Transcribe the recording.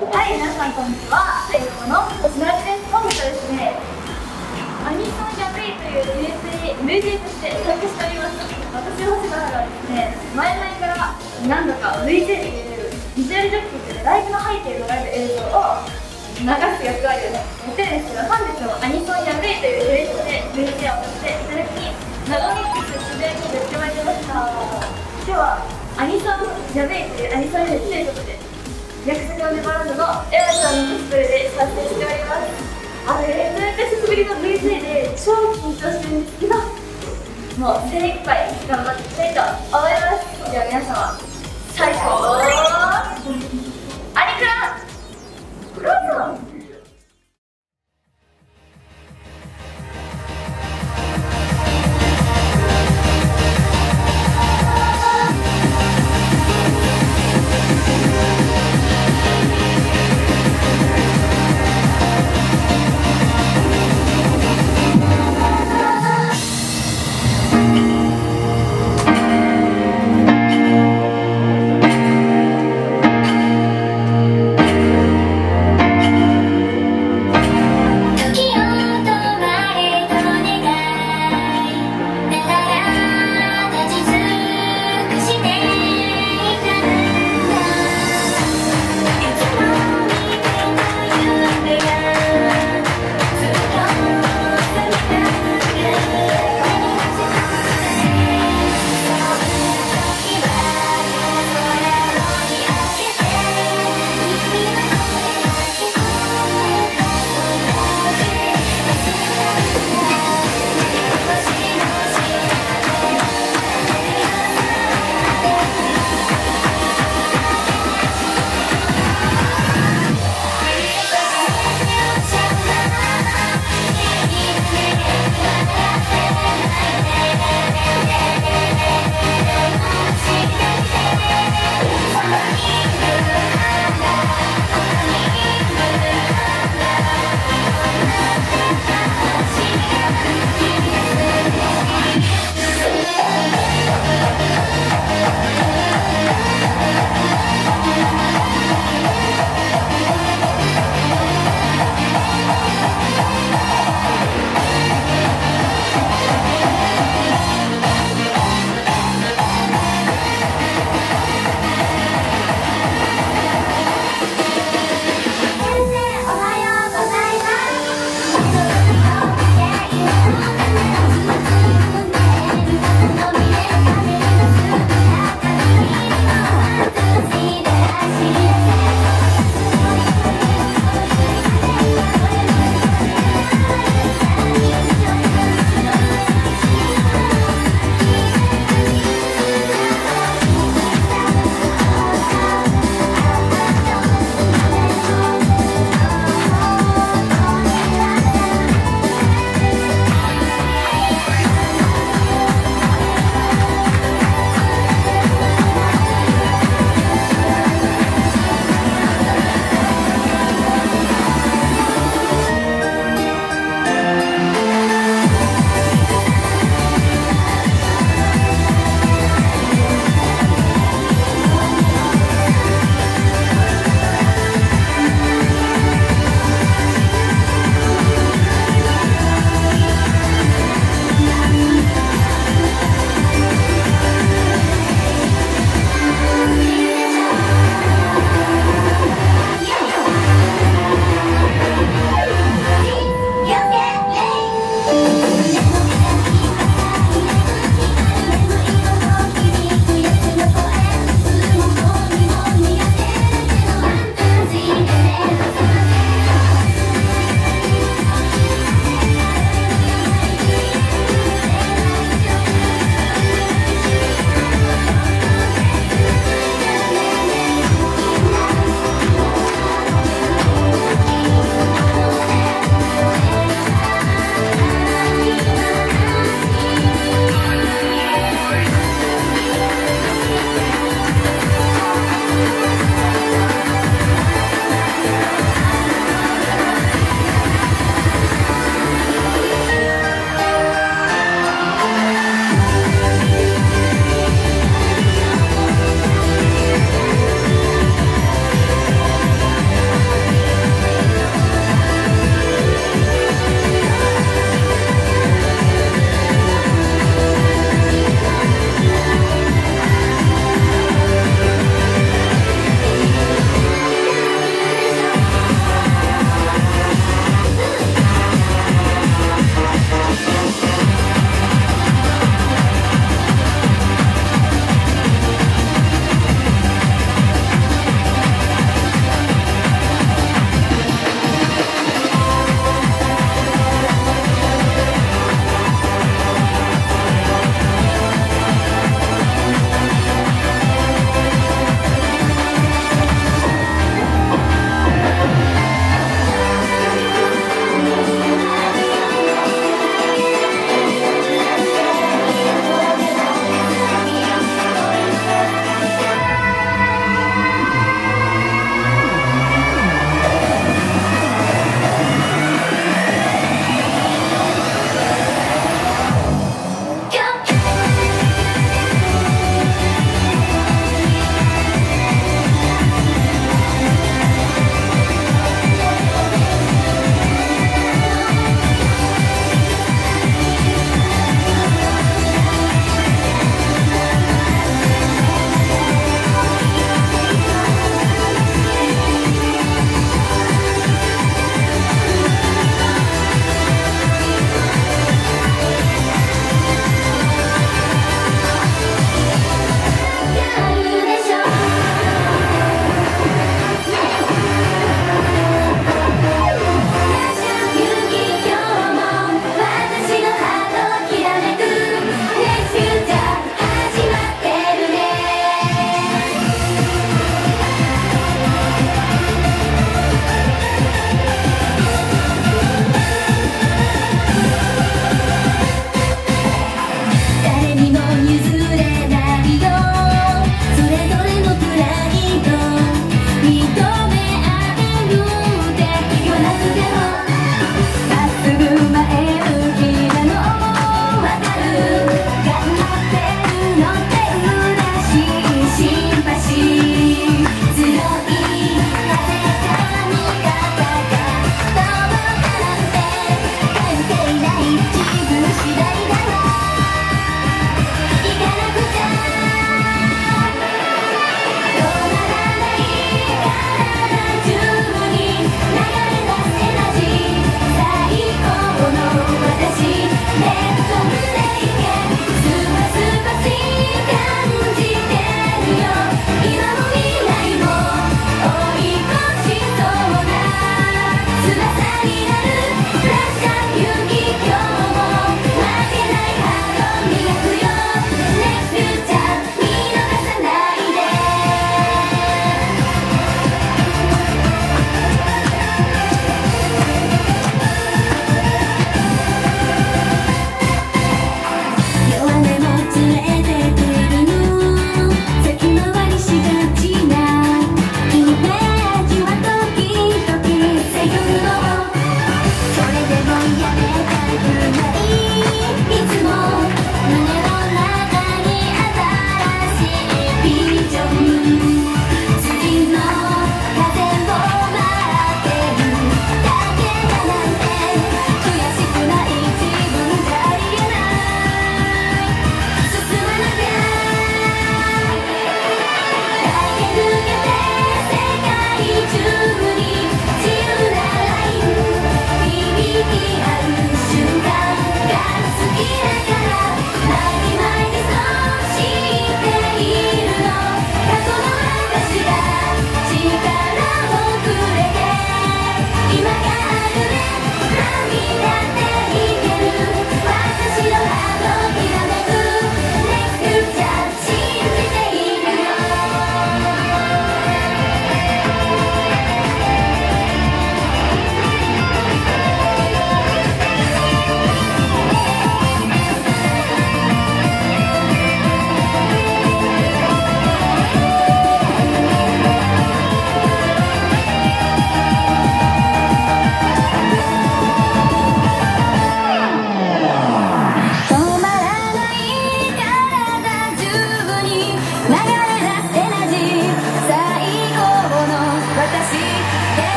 はい皆さんこんにちは英語のつなぎです本日はですねアニソンギャベイというグループに VJ として参加しております私の星原がですね前々から何度か VJ というビジュアルジョッキーというライブの背景に流れる映像を流す役割をねやってるんですけど本日もアニソンギャベイというイベントで VJ をさせていただき長ミックス渋谷にやってまいりました今日はアニソンギャベイというアニソンフェスということで。約束のネバランドのエマさんのコスプレで撮影しております。あのえめっちゃ久しぶりの VJ で超緊張してるんですけどもう精一杯頑張っていきたいと思います。では皆様